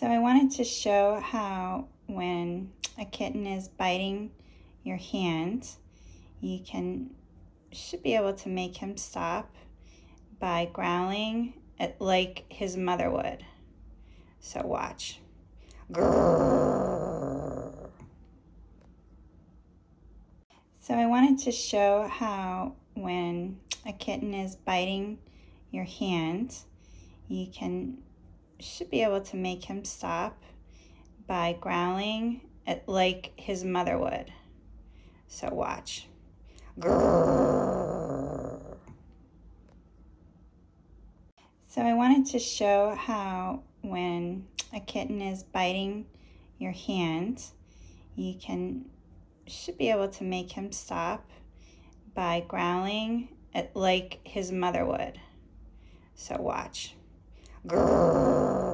So I wanted to show how when a kitten is biting your hand, you can should be able to make him stop by growling at, like his mother would. So watch. So I wanted to show how when a kitten is biting your hand, you can should be able to make him stop by growling at, like his mother would. So watch. So I wanted to show how when a kitten is biting your hand, you can should be able to make him stop by growling at, like his mother would. So watch. Grrr.